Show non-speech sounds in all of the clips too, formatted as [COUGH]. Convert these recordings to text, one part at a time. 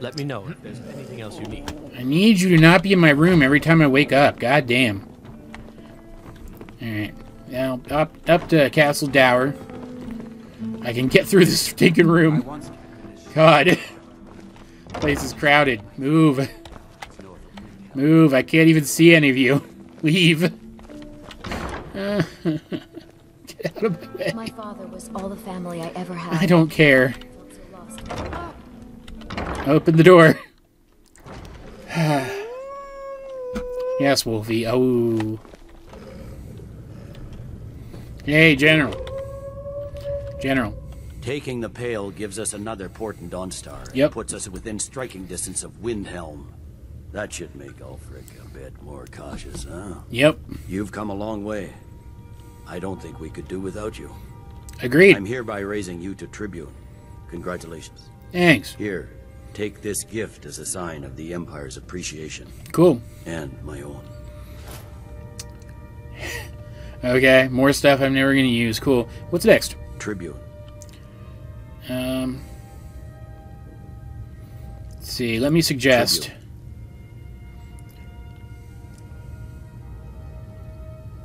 Let me know if there's anything else you need. I need you to not be in my room every time I wake up. God damn. Alright. Now, up, up to Castle Dour. I can get through this stinking room. God. [LAUGHS] Place is crowded. Move. Move. I can't even see any of you. [LAUGHS] Leave. [LAUGHS] Get out of my way. My father was all the family I ever had. I don't care. Felt so lost. Open the door. [SIGHS] yes, Wolfie. Oh. Hey, General. General. Taking the Pale gives us another port in Dawnstar. Yep. Puts us within striking distance of Windhelm. That should make Ulfric a bit more cautious, huh? Yep. You've come a long way. I don't think we could do without you. Agreed. I'm hereby raising you to Tribune. Congratulations. Thanks. Here, take this gift as a sign of the Empire's appreciation. Cool. And my own. [LAUGHS] Okay, more stuff I'm never going to use. Cool. What's next? Tribune. Um. Let's see. Let me suggest.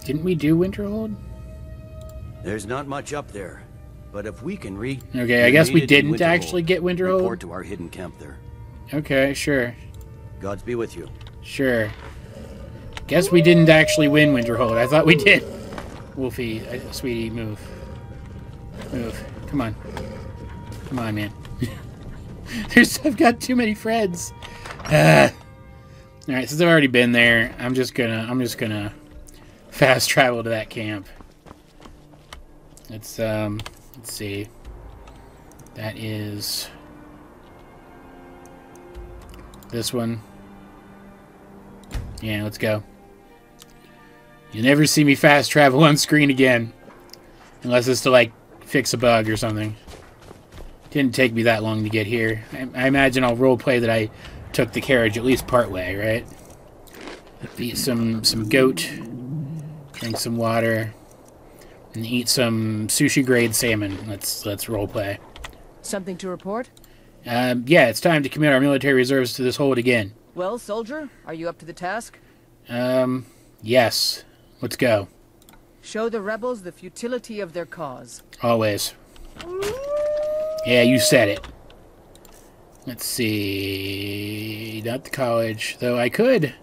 Didn't we do Winterhold? There's not much up there, but if we can re... Okay, I guess we made it in didn't actually get Winterhold. Report to our hidden camp there. Okay, sure. Gods be with you. Sure. Guess we didn't actually win Winterhold. I thought we did. Wolfie, uh, sweetie, move. Move. Come on. Come on, man. [LAUGHS] There's, I've got too many friends. Uh, [SIGHS] all right, since I've already been there, I'm just gonna, I'm just gonna fast travel to that camp. Let's, um, let's see. That is this one. Yeah, let's go. You'll never see me fast travel on screen again. Unless it's to, like, fix a bug or something. Didn't take me that long to get here. I, I imagine I'll roleplay that I took the carriage at least part way, right? Eat some, some goat. Drink some water. And eat some sushi-grade salmon. Let's, let's roleplay. Something to report? Um, yeah, it's time to commit our military reserves to this hold again. Well, soldier, are you up to the task? Um, yes. Let's go. Show the rebels the futility of their cause. Always. Yeah, you said it. Let's see. Not the college. Though I could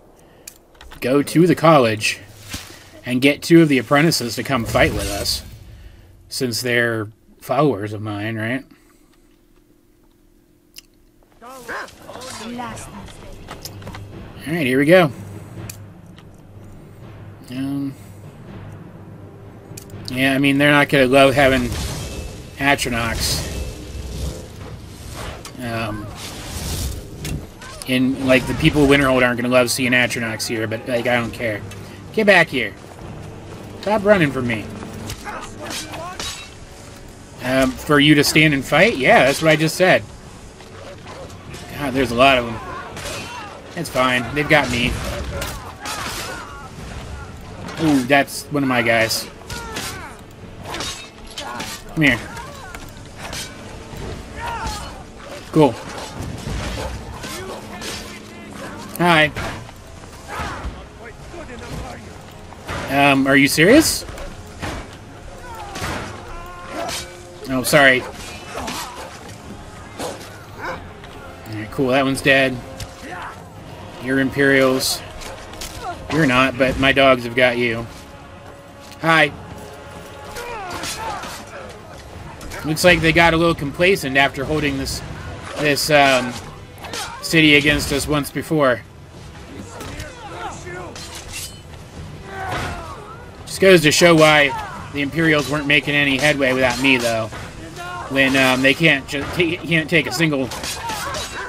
go to the college and get two of the apprentices to come fight with us. Since they're followers of mine, right? Alright, here we go. Um, yeah, I mean, they're not going to love having Atronachs. Um, and, like, the people of Winterhold aren't to love seeing Atronachs here, but, like, I don't care. Get back here. Stop running from me. Um, for you to stand and fight? Yeah, that's what I just said. God, there's a lot of them. It's fine. They've got me. Ooh, that's one of my guys. Come here. Cool. Hi. Um, are you serious? Oh, sorry. Cool. That one's dead. You're Imperials. You're not, but my dogs have got you. Hi. Looks like they got a little complacent after holding this this um, city against us once before. Goes to show why the Imperials weren't making any headway without me, though. When um, they can't just can't take a single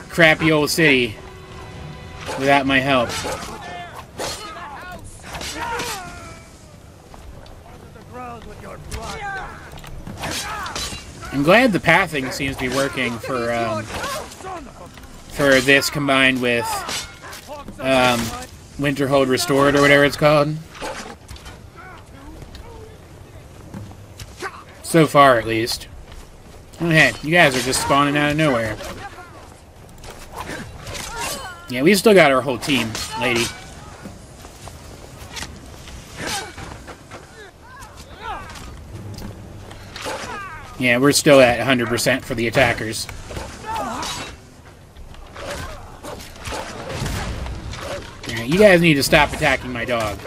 crappy old city without my help. I'm glad the pathing seems to be working for um, for this combined with um, Winterhold Restored or whatever it's called. So far, at least. Hey, you guys are just spawning out of nowhere. Yeah, we still got our whole team, lady. Yeah, we're still at 100% for the attackers. Alright, you guys need to stop attacking my dog.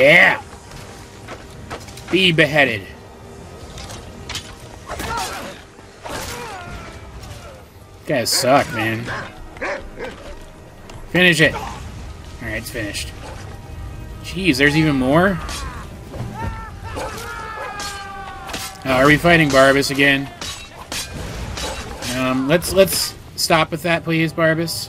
Yeah! Be beheaded. Guys suck, man. Finish it. Alright, it's finished. Jeez, there's even more? Uh, are we fighting Barbas again? Um, let's let's stop with that, please, Barbas.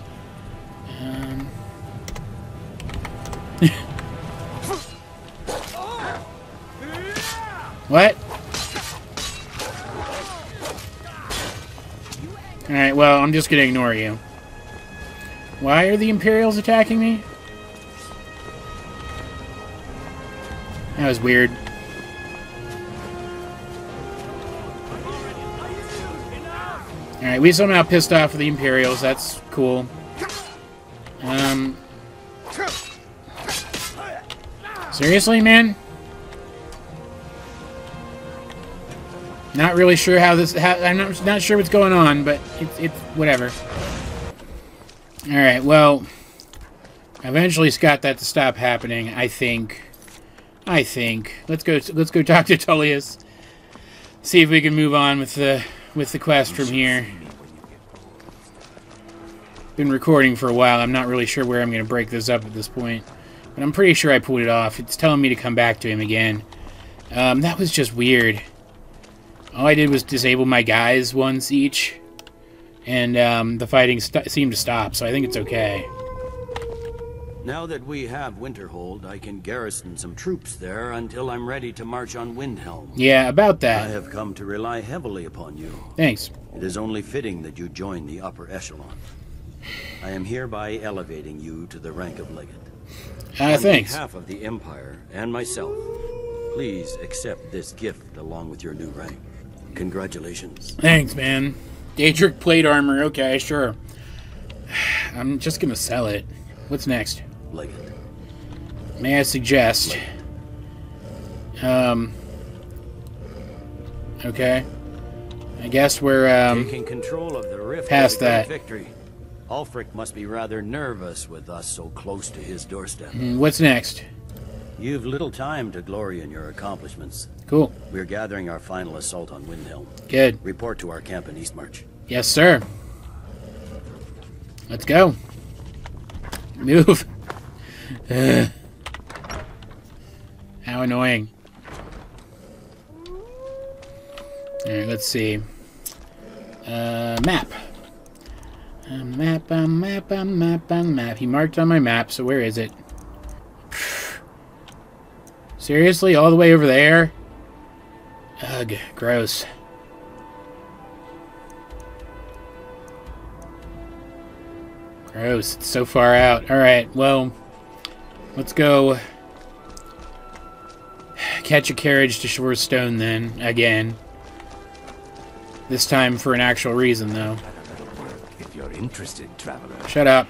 What? Alright, well, I'm just gonna ignore you. Why are the Imperials attacking me? That was weird. Alright, we somehow pissed off the Imperials. That's cool. Um... Seriously, man? Not really sure how this... How, I'm not, not sure what's going on, but it's... it's whatever. Alright, well... Eventually got that to stop happening, I think. I think. Let's go let's go [LAUGHS] talk to Tullius. See if we can move on with the with the quest from here. Been recording for a while. I'm not really sure where I'm going to break this up at this point. But I'm pretty sure I pulled it off. It's telling me to come back to him again. Um, that was just weird. All I did was disable my guys once each. And um, the fighting seemed to stop, so I think it's okay. Now that we have Winterhold, I can garrison some troops there until I'm ready to march on Windhelm. Yeah, about that. I have come to rely heavily upon you. Thanks. It is only fitting that you join the upper echelon. I am hereby elevating you to the rank of Legate. Uh, on thanks. behalf of the Empire and myself, please accept this gift along with your new rank. Congratulations. Thanks, man. Daedric plate armor. Okay, sure. I'm just gonna sell it. What's next? Legate. May I suggest? Um. Okay. I guess we're um. Taking control of the rift past is a great that. victory. Ulfric must be rather nervous with us so close to his doorstep. mm, What's next? You've little time to glory in your accomplishments. Cool. We're gathering our final assault on Windhelm. Good. Report to our camp in Eastmarch. Yes, sir. Let's go. Move. Ugh. [SIGHS] How annoying. Alright, let's see. Uh, map. A map, a map, a map, a map. He marked on my map, so where is it? Seriously? All the way over there? Ugh, gross. Gross. It's so far out. Alright, well, let's go catch a carriage to Shorestone then, again. This time for an actual reason, though. If you're interested, traveler. Shut up.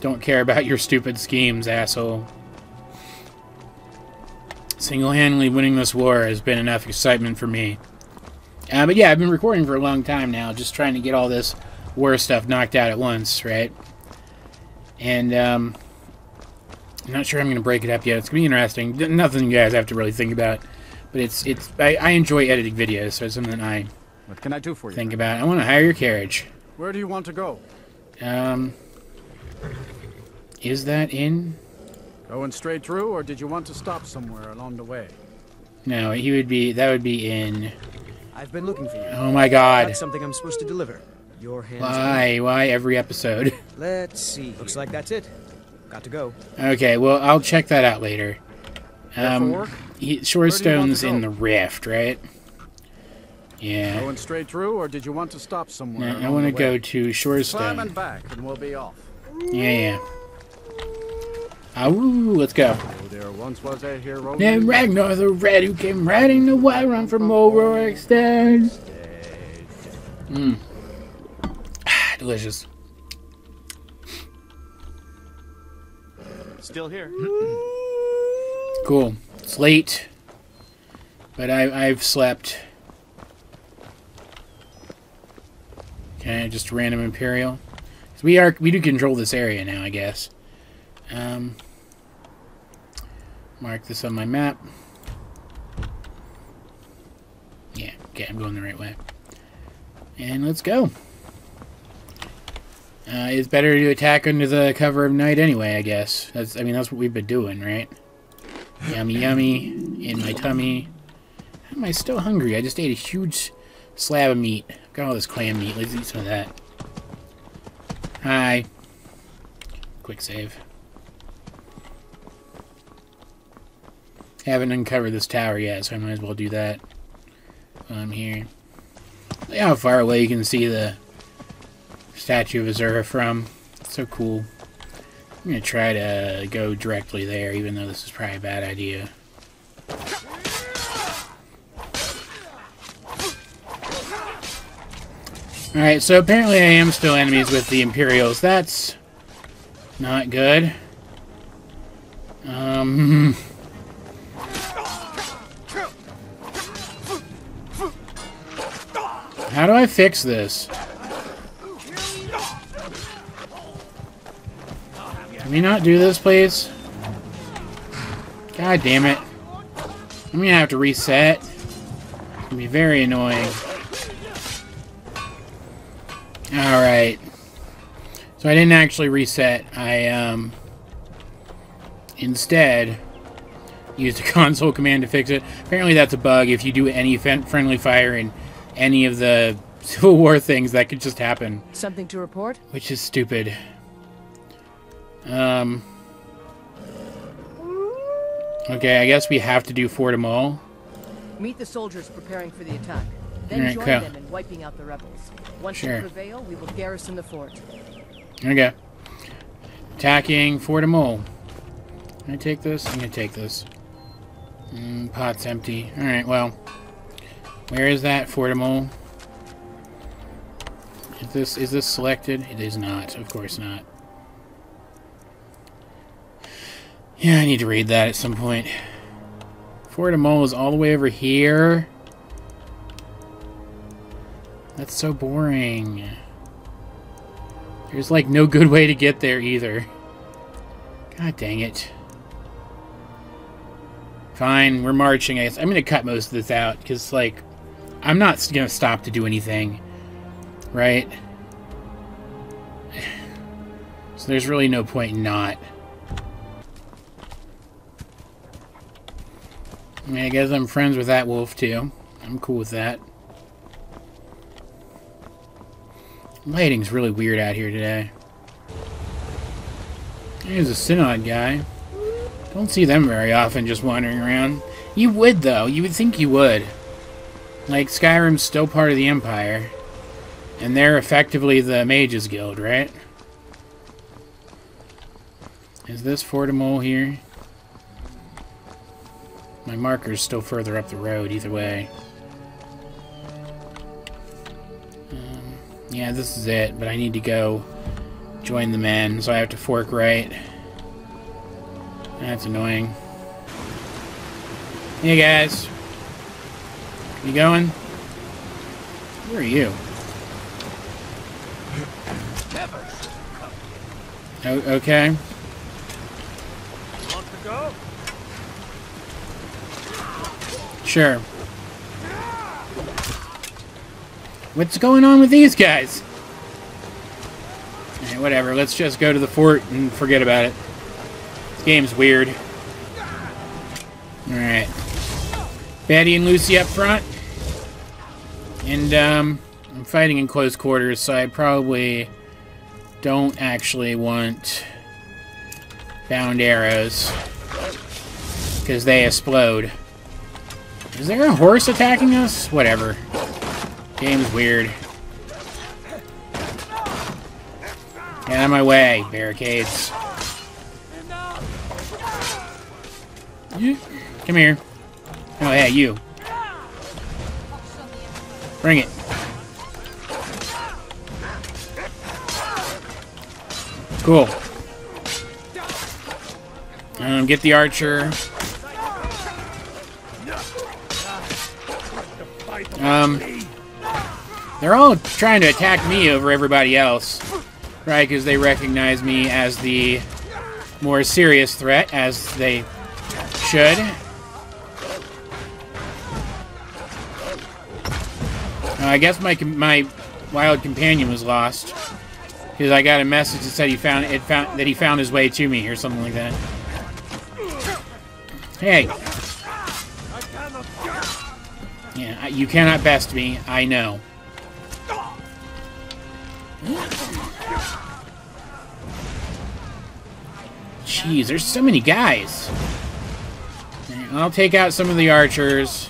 Don't care about your stupid schemes, asshole. Single-handedly winning this war has been enough excitement for me. Uh, but yeah, I've been recording for a long time now, just trying to get all this war stuff knocked out at once, right? And, um... I'm not sure I'm going to break it up yet. It's going to be interesting. Nothing you guys have to really think about. But it's, it's, I, I enjoy editing videos, so it's something I What can I do for you? think about. I want to hire your carriage. Where do you want to go? Um... Is that in? Going straight through, or did you want to stop somewhere along the way? No, he would be. That would be in. I've been looking for you. Oh my God! That's something I'm supposed to deliver. Your hands. Why? Why every episode? [LAUGHS] Let's see. Looks like that's it. Got to go. Okay, well I'll check that out later. Um, Therefore, he, Shorestone's in the rift, right? Yeah. Going straight through, or did you want to stop somewhere? No, I want to go way? to Climb and Shorestone. back, and we'll be off. Yeah, yeah. Ah, woo, let's go. There once was a hero. Then Ragnar the Red, who came riding the Whiterun from ole Rorikstead. Delicious. Still here. [CLEARS THROAT] Cool. It's late, but I, I've slept. Okay, just random Imperial. So we are we do control this area now, I guess. Um, mark this on my map. Yeah, okay, I'm going the right way. And let's go. Uh, it's better to attack under the cover of night anyway, I guess. That's I mean that's what we've been doing, right? Yummy, yummy. In my tummy. How am I still hungry? I just ate a huge slab of meat. Got all this clam meat. Let's eat some of that. Hi. Quick save. Haven't uncovered this tower yet, so I might as well do that while I'm here. Look how far away you can see the statue of Azura from. So cool. I'm gonna try to go directly there, even though this is probably a bad idea. Alright, so apparently I am still enemies with the Imperials. That's not good. Um... [LAUGHS] How do I fix this? Can we not do this, please? God damn it. I'm gonna have to reset. It's gonna be very annoying. Alright. So I didn't actually reset. I, um... Instead, used a [LAUGHS] console command to fix it. Apparently that's a bug. If you do any friendly fire in any of the [LAUGHS] Civil War things, that could just happen. Something to report? Which is stupid. Um. Okay, I guess we have to do Fort Amol. Meet the soldiers preparing for the attack. Then Alright, join cool. them in wiping out the rebels. Once Sure. they prevail, we will garrison the fort. Okay. Attacking Fort Amol. Can I take this? I'm gonna take this. Mm, pot's empty. Alright, well. Where is that Fort Amol? Is this is this selected? It is not, of course not. Yeah, I need to read that at some point. Fort Amol is all the way over here. That's so boring. There's like no good way to get there either. God dang it. Fine, we're marching. I guess I'm gonna cut most of this out because, like, I'm not gonna stop to do anything, right? [SIGHS] So there's really no point in not. I guess I'm friends with that wolf too. I'm cool with that. Lighting's really weird out here today. There's a Synod guy. Don't see them very often just wandering around. You would, though. You would think you would. Like, Skyrim's still part of the Empire. And they're effectively the Mages Guild, right? Is this Fort Amol here? My marker's still further up the road, either way. Um, yeah, this is it, but I need to go join the men, so I have to fork right. That's annoying. Hey guys. You going? Where are you? O okay. Sure. What's going on with these guys? Alright, whatever. Let's just go to the fort and forget about it. This game's weird. Alright. Betty and Lucy up front. And, um, I'm fighting in close quarters, so I probably don't actually want bound arrows. Because they explode. Is there a horse attacking us? Whatever. Game's weird. Get out of my way, barricades. Come here. Oh, yeah, you. Bring it. Cool. Um, get the archer. Um, they're all trying to attack me over everybody else, right? Because they recognize me as the more serious threat, as they should. Uh, I guess my my wild companion was lost because I got a message that said he found it found that he found his way to me or something like that. Hey. Yeah, you cannot best me. I know. Jeez, there's so many guys. I'll take out some of the archers.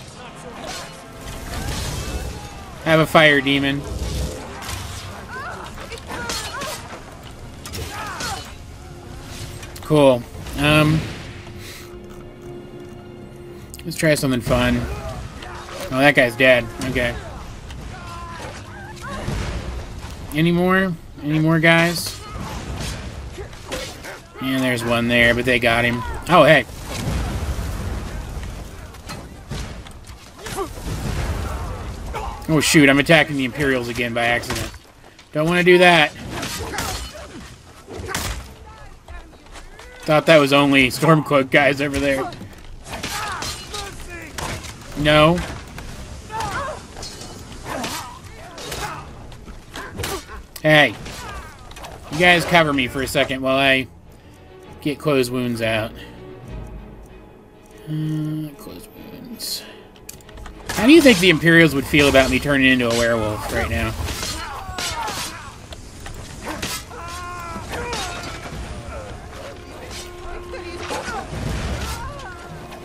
Have a fire demon. Cool. Um, let's try something fun. Oh, that guy's dead. Okay. Any more? Any more guys? Yeah, there's one there, but they got him. Oh, hey. Oh, shoot, I'm attacking the Imperials again by accident. Don't want to do that. Thought that was only Stormcloak guys over there. No. Hey. You guys cover me for a second while I get closed wounds out. Uh, closed wounds. How do you think the Imperials would feel about me turning into a werewolf right now?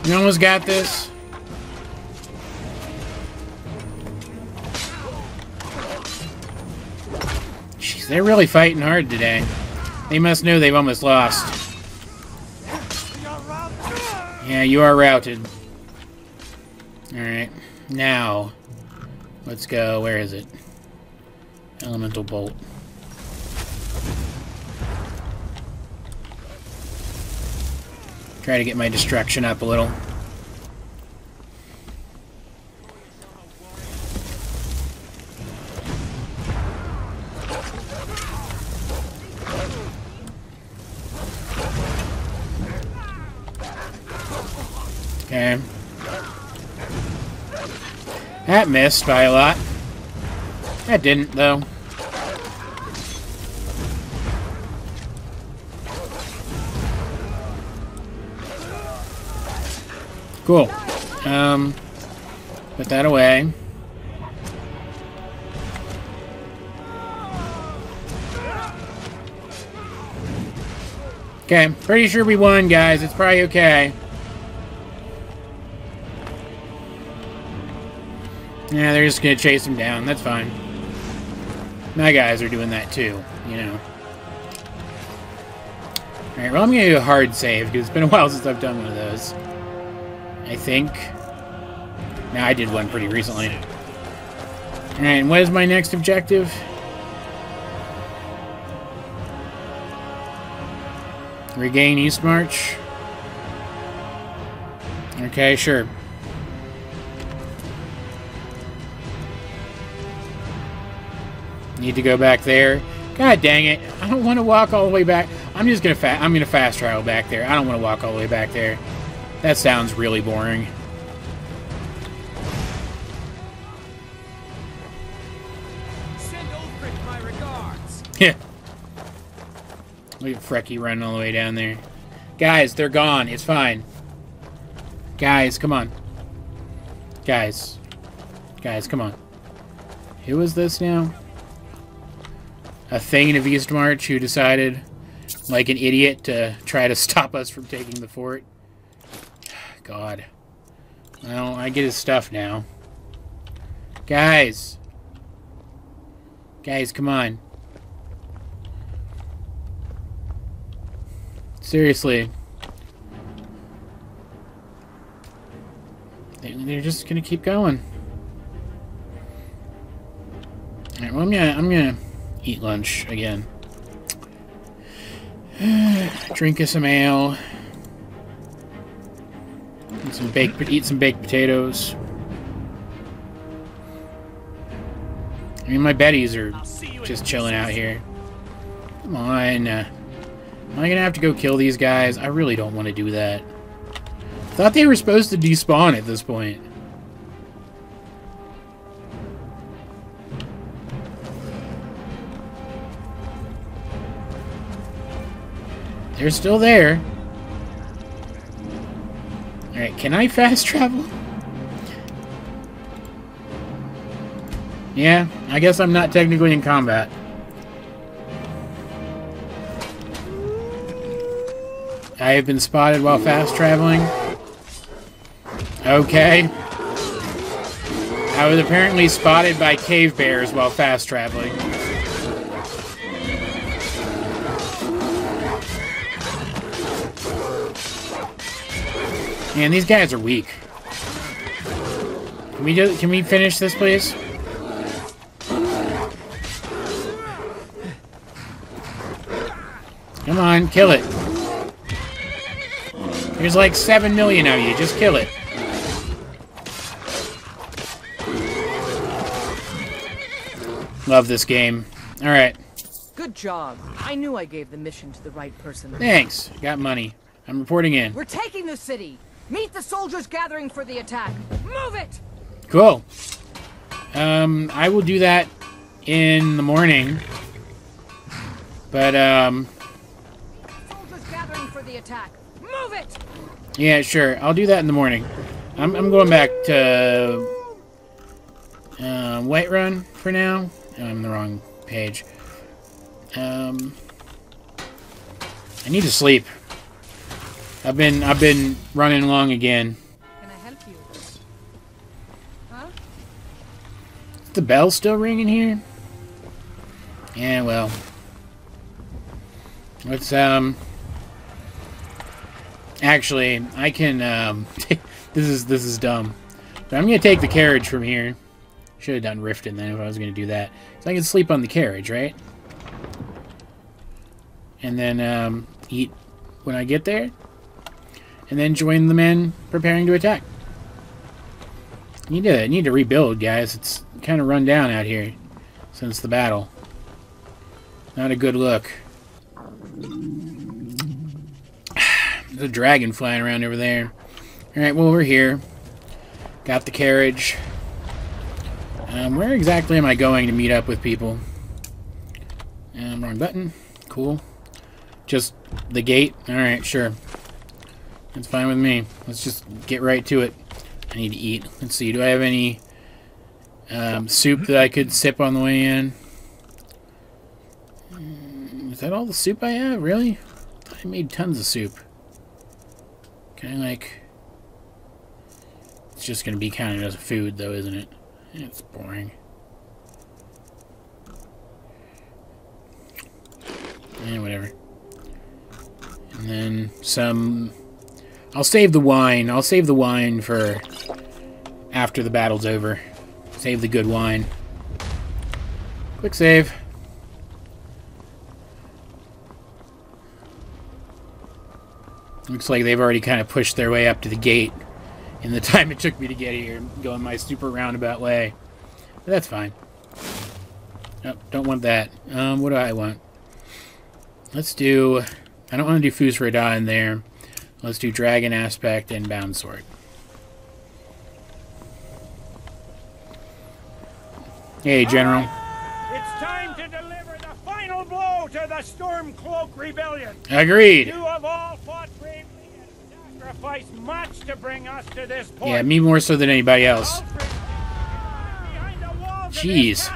You almost got this. Jeez, they're really fighting hard today. They must know they've almost lost. Yeah, you are routed. Alright. Now, let's go. Where is it? Elemental Bolt. Try to get my destruction up a little. Missed by a lot. That didn't, though. Cool. Um, put that away. Okay, pretty sure we won, guys. It's probably okay. Yeah, they're just gonna chase him down. That's fine. My guys are doing that too, you know. Alright, well, I'm gonna do a hard save because it's been a [LAUGHS] while since I've done one of those. I think. Now I did one pretty recently. Alright, and what is my next objective? Regain East March. Okay, sure. Need to go back there. God dang it. I don't want to walk all the way back. I'm just going to fa I'm going to fast travel back there. I don't want to walk all the way back there. That sounds really boring. Send Ulfric my regards. [LAUGHS] Yeah. Look at Frecky running all the way down there. Guys, they're gone. It's fine. Guys, come on. Guys. Guys, come on. Who is this now? A Thane of Eastmarch who decided, like an idiot, to try to [LAUGHS] stop us from taking the fort. [SIGHS] God. Well, I get his stuff now. Guys. Guys, come on. Seriously. They- They're just gonna keep going. Alright, well I'm gonna I'm gonna eat lunch again. [SIGHS] Drink us some ale. Eat some baked, eat some baked potatoes. I mean, my betties are just chilling out here. Come on. Uh, am I gonna have to go kill these guys? I really don't want to do that. Thought they were supposed to despawn at this point. They're still there. Alright, can I fast [LAUGHS] travel? Yeah, I guess I'm not technically in combat. I have been spotted while fast traveling. Okay. I was apparently spotted by cave bears while fast traveling. Man, these guys are weak. Can we do, can we finish this, please? Come on, kill it. There's like 7 million of you. Just kill it. Love this game. Alright. Good job. I knew I gave the mission to the right person. Thanks. Got money. I'm reporting in. We're taking the city. Meet the soldiers gathering for the attack. Move it! Cool. Um, I will do that in the morning. But, um, Soldiers gathering for the attack. Move it! yeah, sure. I'll do that in the morning. I'm, I'm going back to uh, Whiterun for now. I'm on the wrong page. Um, I need to sleep. I've been I've been running long again. Can I help you? Huh? Is the bell still ringing here? Yeah, well. Let's um Actually, I can um [LAUGHS] this is this is dumb. But I'm gonna take the carriage from here. Should have done Riften then if I was gonna do that. So I can sleep on the carriage, right? And then um eat when I get there. And then join the men preparing to attack. Need to need to rebuild, guys. It's kind of run down out here since the battle. Not a good look. [SIGHS] There's a dragon flying around over there. Alright, well, we're here. Got the carriage. Um, where exactly am I going to meet up with people? Um, wrong button. Cool. Just the gate? Alright, sure. That's fine with me. Let's just get right to it. I need to eat. Let's see, do I have any um, soup that I could sip on the way in? Mm, Is that all the soup I have? Really? I made tons of soup. Can I, like... It's just gonna be counted as food, though, isn't it? It's boring. Eh, whatever. And then some... I'll save the wine. I'll save the wine for after the battle's over. Save the good wine. Quick save. Looks like they've already kind of pushed their way up to the gate in the [LAUGHS] time it took me to get here, going my super roundabout way. But that's fine. Nope, don't want that. Um, what do I want? Let's do... I don't want to do Fus Ro Dah in there. Let's do Dragon Aspect and Bound Sword. Hey, General. Ah, it's time to deliver the final blow to the Stormcloak Rebellion. Agreed. You have all fought bravely and sacrificed much to bring us to this point. Yeah, me more so than anybody else. Ulfric, behind the walls of Jeez.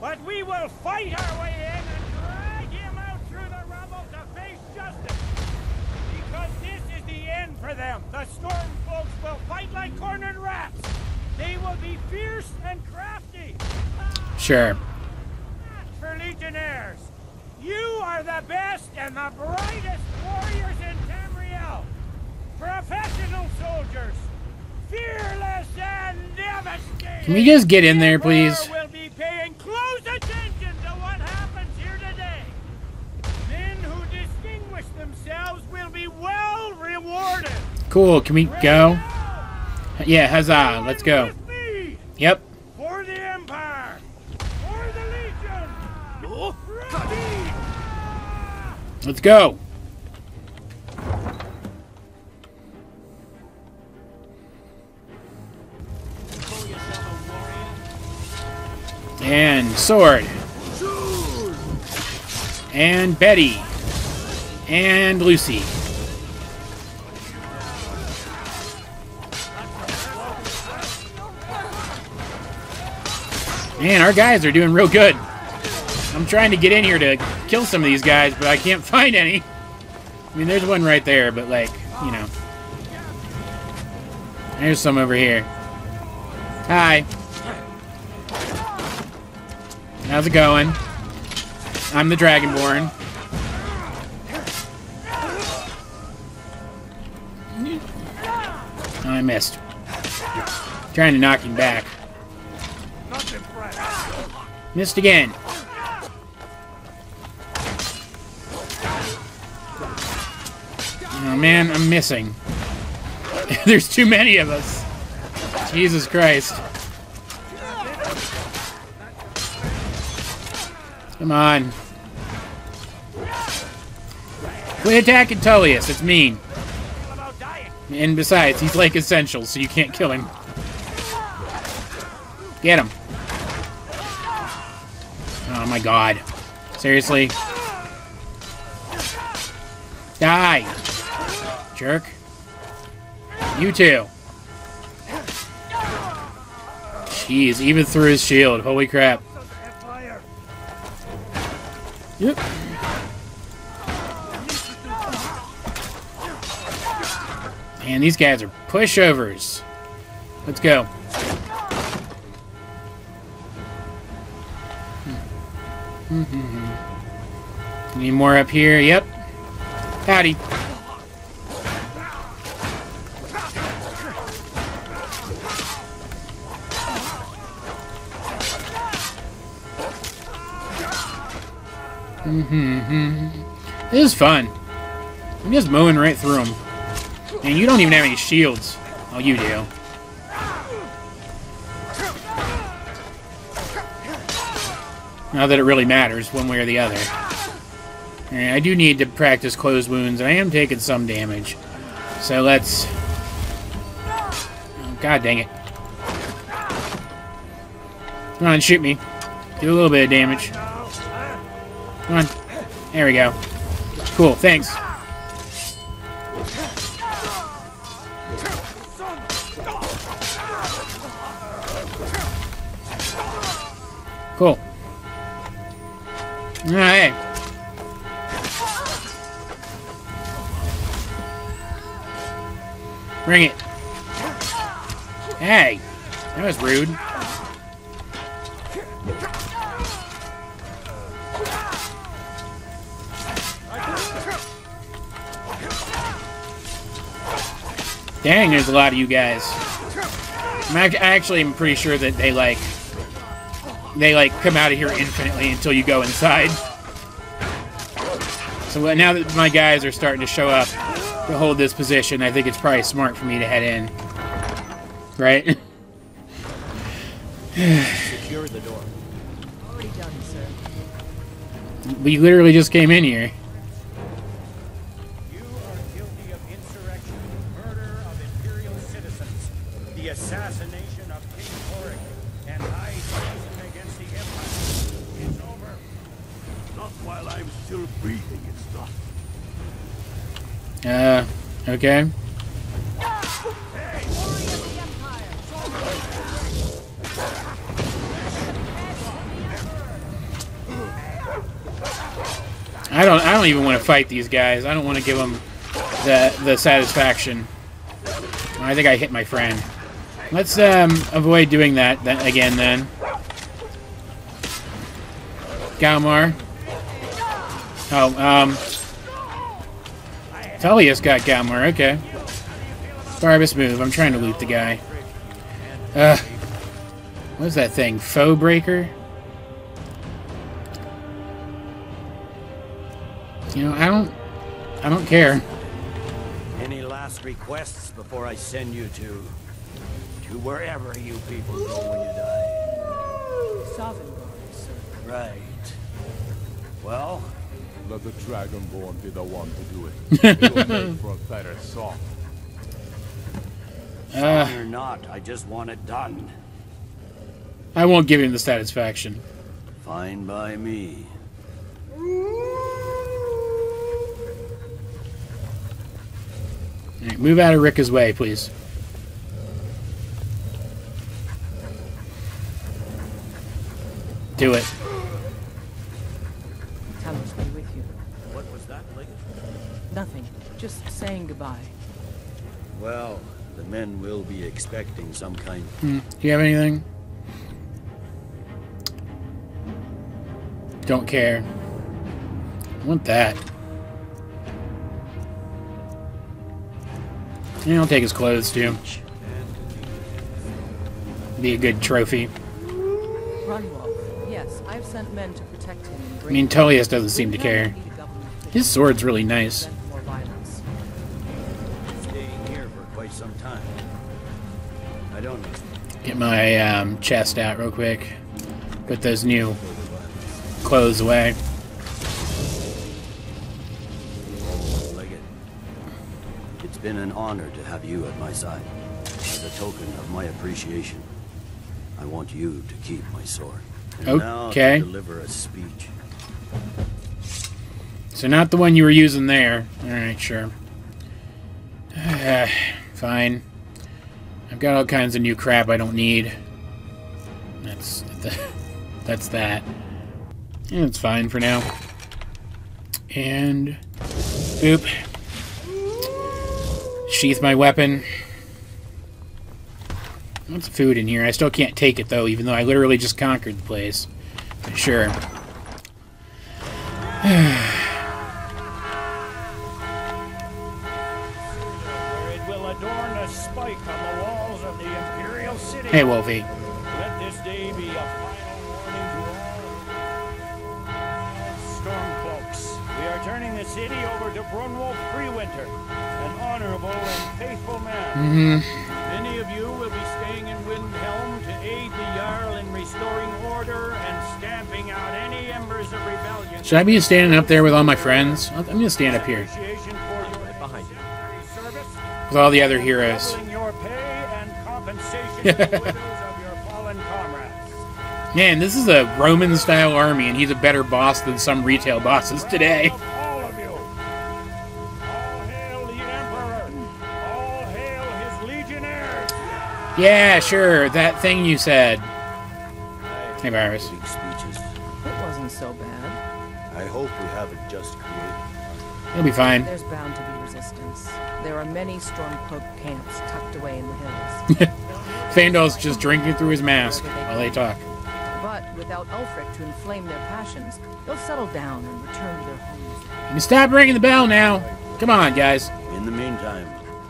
But we will fight our way in and drag him out through the rubble to face justice. Because this is the end for them. The Stormcloaks will fight like cornered rats. They will be fierce and crafty. Ah, sure. for Legionnaires. You are the best and the brightest warriors in Tamriel. Professional soldiers. Fearless and devastating. Can we just get in there, please? will be paying close attention to what happens here today. Men who Cool. Can we go? Yeah, huzzah. Let's go. Yep. For the Empire! For the Legion! Oh. Ready! Let's go. And sword. And Betty. And Lucy. Man, our guys are doing real good. I'm trying to get in here to kill some of these guys, but I can't [LAUGHS] find any. I mean, there's one right there, but like, you know. There's some over here. Hi. How's it going? I'm the Dragonborn. I missed. Trying to knock him back. Missed again. Oh man, I'm missing. [LAUGHS] There's too many of us. Jesus Christ. Come on. Quit attacking Tullius. It's mean. And besides, he's like essential, so you can't kill him. Get him. Oh my god. Seriously? Die! Jerk. You too. Jeez, even through his shield. Holy crap. Yep. Man, these guys are pushovers. Let's go. Any more up here? Yep. Howdy. Mm-hmm. This is fun. I'm just mowing right through them. And you don't even have any shields. Oh, you do. Not that it really matters one way or the other. And I do need to practice closed wounds, and I am taking some damage. So let's... Oh, God dang it. Come on, shoot me. Do a little bit of damage. Come on. There we go. Cool, thanks. Cool. Alright. Bring it. Hey, that was rude. Dang, there's a lot of you guys. I'm I actually am pretty sure that they like they like come out of here infinitely until you go inside. So now that my guys are starting to show up to hold this position, I think it's probably smart for me to head in. Right? Secure the door. Already done, sir. we literally just came in here. Fight these guys. I don't want to give them the the satisfaction. I think I hit my friend. Let's um avoid doing that, that again then. Galmar. Oh, um. Tullius got Galmar, okay. Barbas move. I'm trying to loot the guy. Uh, what's that thing? Foe breaker? You know, I don't, I don't care. Any last last requests before I send you to... to wherever you people go when you die? Sovngarde, sir. Right. Well, Let the Dragonborn be the one to do it. [LAUGHS] It'll make for a better song. Uh, or not, I just want it done. I won't give him the satisfaction. Fine by me. Right, move out of Rikke's way, please. Do it. Talos be with you. What was that, Legate? Nothing. Just saying goodbye. Well, the men will be expecting some kind Hmm. Do you have anything? Don't care. I want that. Yeah, I'll take his clothes too. Be a good trophy. Brunwolf. Yes, I've sent men to protect him. I mean, him- Tullius doesn't seem to care. don't need a government His sword's really nice. prevent more violence. staying here for quite some time. I don't. Get my um, chest out real quick. Put those new clothes away. Been an honor to have you at my side. As a token of my appreciation, I want you to keep my sword. And now Okay. deliver a speech. So not the one you were using there. Alright, sure. Ah, fine. I've got all kinds of new crap I don't need. That's [LAUGHS] that's that. And it's fine for now. And boop. Sheath my weapon. What's food in here? I still can't take it though, even though I literally just conquered the place. But sure. [SIGHS] Hey, Wolfie. Let this day be a final warning to all Stormcloaks. We are turning the city over to Brunwolf Freewinter, an honorable and faithful man. Mm-hmm. Many of you will be staying in Windhelm to aid the Jarl in restoring order and stamping out any embers of rebellion. Should I be standing up there with all my friends? I'm gonna stand up here Appreciation for your Right behind you. with all the other heroes. Your pay and compensation [LAUGHS] to the widows of your fallen comrades. Man, this is a Roman style army, and he's a better boss than some retail bosses today. Yeah, sure, that thing you said. Hey, Virus. Speeches. It wasn't so bad. I hope we haven't just created. It'll be fine. There's bound to be resistance. There are many Stormcloak camps tucked away in the hills. [LAUGHS] Fandol's just drinking through his mask while they talk. but without Ulfric to inflame their passions, they'll settle down and return to their homes. You stop ringing the bell now. Come on, guys. In the meantime,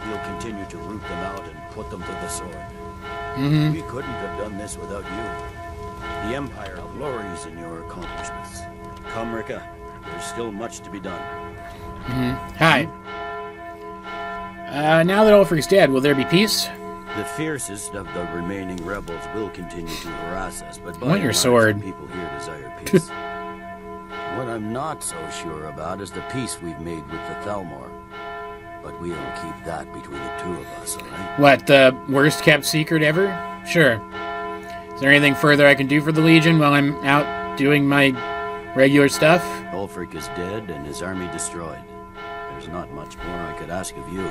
we'll continue to root them out and put them to the sword. Mm-hmm. We couldn't have done this without you. The Empire glories in your accomplishments. Come, Rikke. There's still much to be done. Hi. Uh, now that Ulfric's dead, will there be peace? The fiercest of the remaining rebels will continue to harass us, but by want your large, sword. the people here desire [LAUGHS] peace. what I'm not so sure about is the peace we've made with the Thalmor. But we'll keep that between the two of us, alright? What, the worst kept secret ever? Sure. Is there anything further I can do for the Legion while I'm out doing my regular stuff? Ulfric is dead and his army destroyed. There's not much more I could ask of you.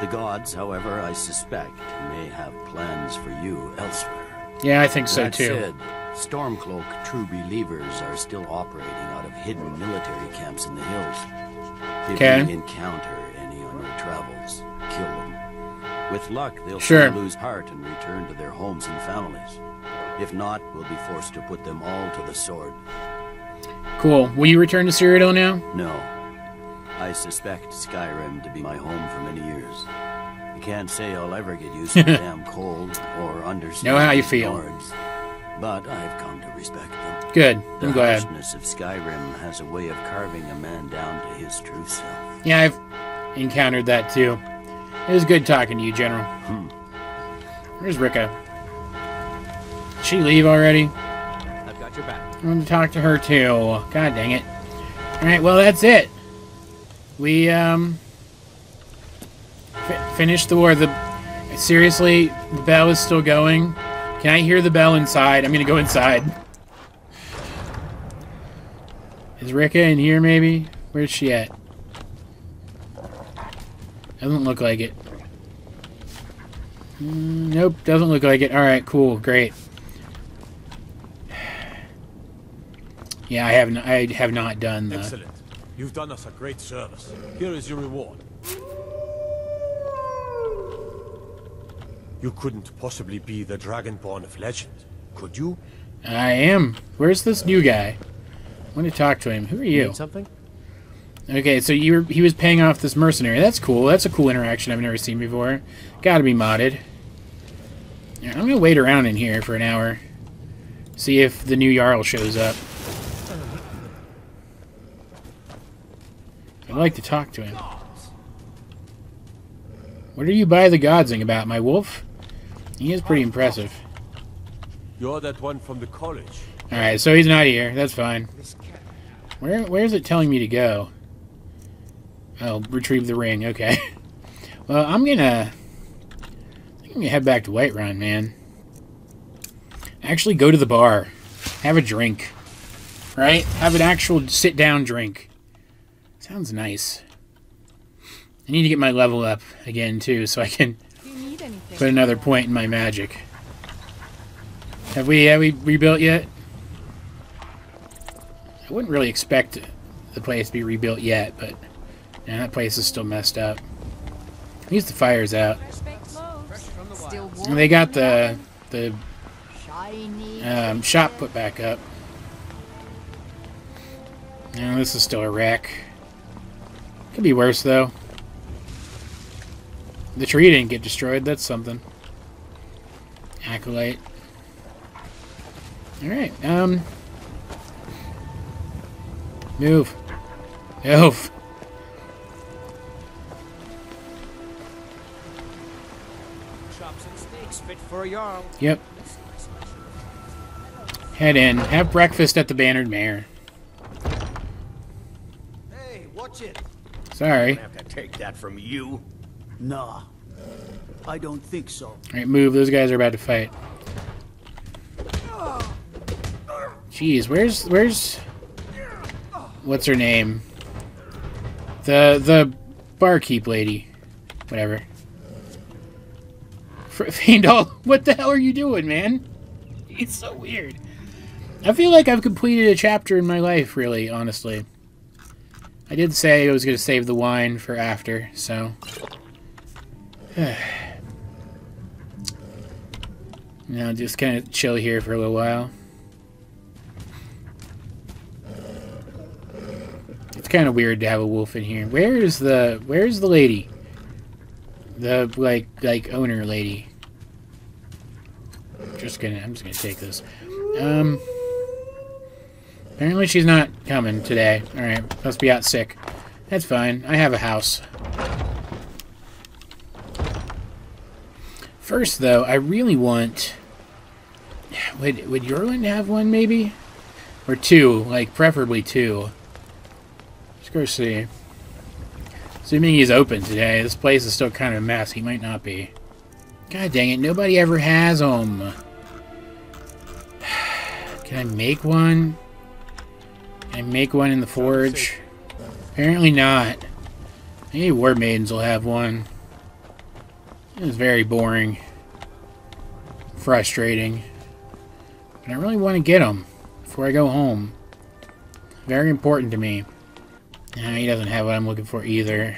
The gods, however, I suspect, may have plans for you elsewhere. Yeah, I think so that too. said, Stormcloak true believers are still operating out of hidden military camps in the hills. If Okay. we encounter any on our travels, kill them. With luck, they'll Sure. soon lose heart and return to their homes and families. If not, we'll be forced to put them all to the sword. Cool. Will you return to Cyrodiil now? No. I suspect Skyrim to be my home for many years. I can't say I'll ever get used to [LAUGHS] the damn cold or understand Know how you feel. Nords, but I've come to respect them. Good. The I'm glad. harshness of Skyrim has a way of carving a man down to his true self. Yeah, I've encountered that too. It was good talking to you, General. Where's Rikke? Did she leave already? I've got your back. I want to talk to her too. God dang it. Alright, well, that's it. We, um. Fi finished the war. The Seriously, the bell is still going. Can I hear the bell inside? I'm gonna go inside. Is Rikke in here, maybe? Where's she at? Doesn't look like it. Mm, nope, doesn't look like it. Alright, cool, great. [SIGHS] Yeah, I have, n I have not done the... Excellent. You've done us a great service. Here is your reward. You couldn't possibly be the Dragonborn of legend, could you? I am. Where's this new guy? I want to talk to him. Who are you? Need something? Okay, so you were, he was paying off this mercenary. That's cool. That's a cool interaction I've never seen before. Gotta be modded. Yeah, I'm gonna wait around in here for an hour. See if the new Jarl shows up. I'd like to talk to him. What are you by the godsing about, my wolf? He is pretty impressive. You're that one from the college. Alright, so he's not here. That's fine. Where where is it telling me to go? Oh, retrieve the ring. Okay. [LAUGHS] Well, I'm gonna I'm gonna head back to Whiterun, man. Actually go to the bar. Have a drink. Right? Have an actual sit down drink. Sounds nice. I need to get my level up again too, so I can Do you need anything? put another point in my magic. Have we have we rebuilt yet? I wouldn't really expect the place to be rebuilt yet, but yeah, that place is still messed up. At least the fire's out. And they got the the um, shop put back up. No, this is still a wreck. Could be worse though. The tree didn't get destroyed. That's something. Acolyte. All right. Um. Move. Move. For a jarl. Yep. Head in. Have breakfast at the Bannered Mare. Hey, watch it. Sorry. I have to take that from you. Nah, I don't think so. All right, move. Those guys are about to fight. Jeez, where's where's what's her name? The the barkeep lady, whatever. F- [LAUGHS] what the hell are you doing, man? It's so weird. I feel like I've completed a chapter in my life, really, honestly. I did say I was going to save the wine for after, so. [SIGHS] Now just kind of chill here for a little while. It's kind of weird to have a wolf in here. Where is the Where's the lady? The like like owner lady. Just gonna I'm just gonna take this. Um. Apparently she's not coming today. All right, must be out sick. That's fine. I have a house. First, though, I really want. Would would Eorlund have one, maybe, or two? Like preferably two. Let's go see. Assuming he's open today, this place is still kind of a mess. He might not be. God dang it! Nobody ever has them. [SIGHS] Can I make one? Can I make one in the forge? Apparently not. Maybe Warmaiden's will have one. It's very boring. Frustrating. But I really want to get them before I go home. Very important to me. He doesn't have what I'm looking for either.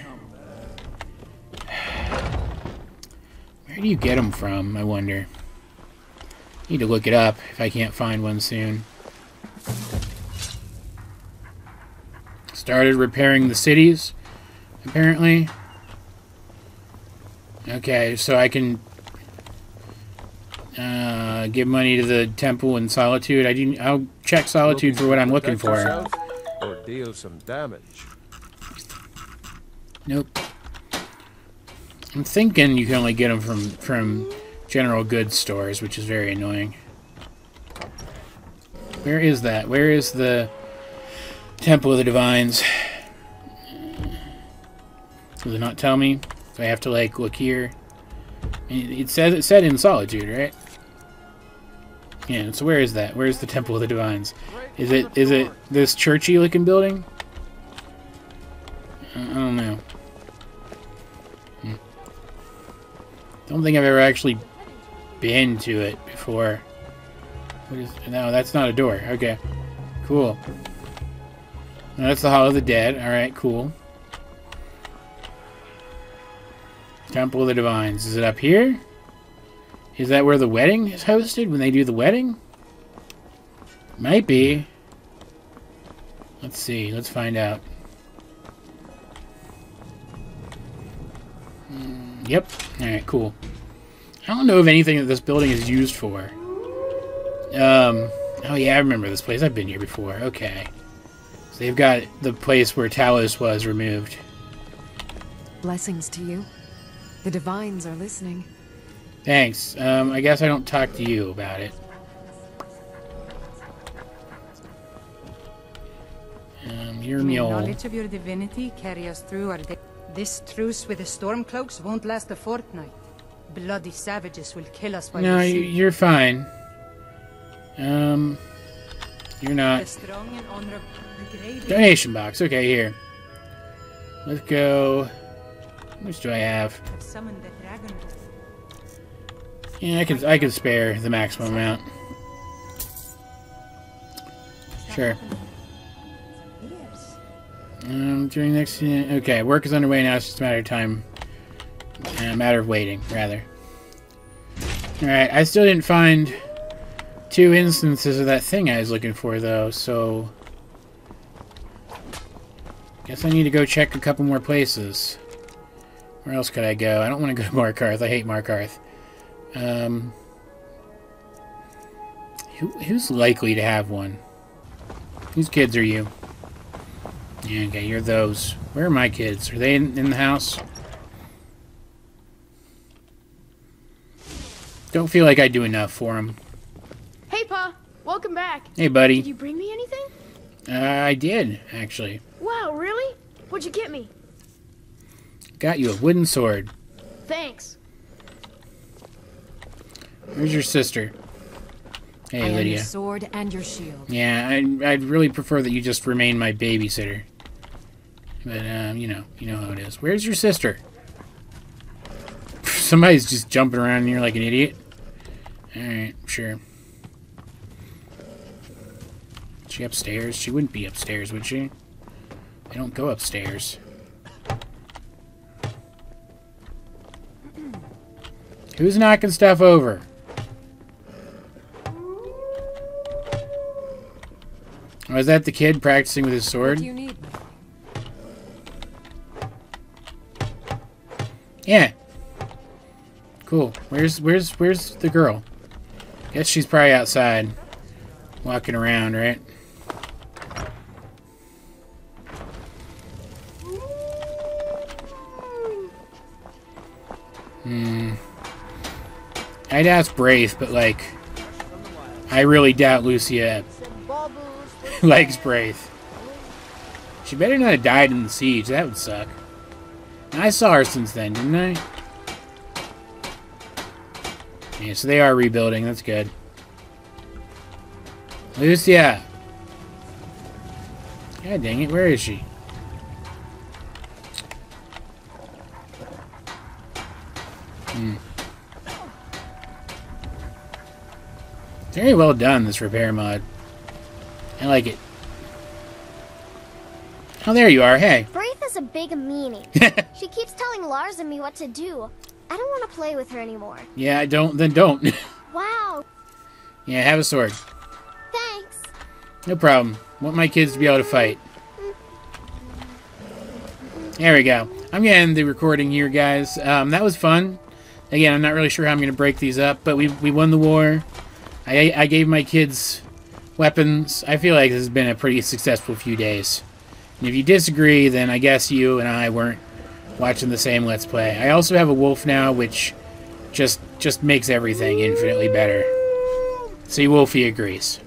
Where do you get them from, I wonder? Need to look it up if I can't find one soon. Started repairing the cities, apparently. Okay, so I can uh, give money to the temple in Solitude. I do. I'll check Solitude for what I'm looking for. Deal some damage. Nope. I'm thinking you can only get them from from general goods stores, which is very annoying. Where is that? Where is the Temple of the Divines? Does it not tell me? Do I have to like look here? It it says it said in Solitude, right? Yeah. So where is that? Where's the Temple of the Divines? Is it is it this churchy looking building? I don't know. Hmm. Don't think I've ever actually been to it before. Is? No, that's not a door. Okay, cool. That's the Hall of the Dead. All right, cool. Temple of the Divines. Is it up here? Is that where the wedding is hosted when they do the wedding? Might be. Let's see. Let's find out. Mm, yep. Alright, cool. I don't know of anything that this building is used for. Um, oh yeah, I remember this place. I've been here before. Okay. So they've got the place where Talos was removed. Blessings to you. The divines are listening. Thanks. Um, I guess I don't talk to you about it. Um, mule. knowledge of your divinity carry us through our day. This truce with the Stormcloaks won't last a fortnight. Bloody savages will kill us while No, we sleep. you're fine. Um, you're not. strong and honorable, Donation box. Okay, here. Let's go. How much do I have? Yeah, I can I can spare the maximum amount. Sure. Um, during next okay, work is underway now. It's just a matter of time, uh, a matter of waiting, rather. All right, I still didn't find two instances of that thing I was looking for, though. So, guess I need to go check a couple more places. Where else could I go? I don't want to go to Markarth. I hate Markarth. Um, who, who's likely to have one? Whose kids are you? Yeah, okay, you're those. Where are my kids? Are they in, in the house? Don't feel like I do enough for them. Hey, Pa. Welcome back. Hey, buddy. Did you bring me anything? Uh, I did, actually. Wow, really? What'd you get me? Got you a wooden sword. Thanks. Where's your sister? Hey, I Lydia. your sword and your shield. Yeah, I'd, I'd really prefer that you just remain my babysitter. But, um, you know, you know how it is. Where's your sister? [LAUGHS] Somebody's just jumping around in here like an idiot. Alright, sure. Is she upstairs? She wouldn't be upstairs, would she? They don't go upstairs. [CLEARS THROAT] Who's knocking stuff over? Oh, is that the kid practicing with his sword? do you need? Yeah. Cool. Where's where's where's the girl? Guess she's probably outside, walking around, right? Hmm. I'd ask Braith, but like, I really doubt Lucia [LAUGHS] likes Braith. She better not have died in the siege. That would suck. I saw her since then, didn't I? Yeah, so they are rebuilding. That's good. Lucia! God dang it, where is she? Hmm. Very well done, this repair mod. I like it. Oh, there you are. Hey. Braith is a big meanie. [LAUGHS] she keeps telling Lars and me what to do. I don't want to play with her anymore. Yeah, I don't. Then don't. [LAUGHS] Wow, yeah, have a sword. thanks. No problem. Want my kids to be able to fight. There we go. I'm gonna end the recording here, guys. Um, that was fun. Again, I'm not really sure how I'm gonna break these up, but we we won the war. I I gave my kids weapons. I feel like this has been a pretty successful few days. And if you disagree, then I guess you and I weren't watching the same Let's Play. I also have a wolf now, which just just makes everything infinitely better. See, Wolfie agrees.